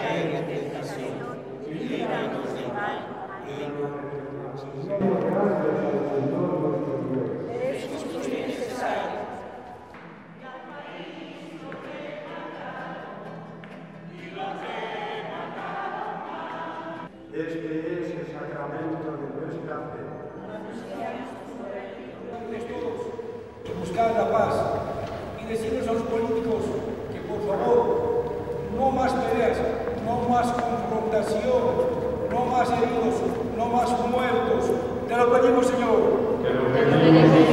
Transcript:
caer en tentación, líbranos del mal. Es justo y necesario. Este es el sacramento de nuestra fe. Buscad la paz y decirles a los políticos que por favor más confrontación, no más heridos, no más muertos. Te lo pedimos, Señor. Te lo pedimos.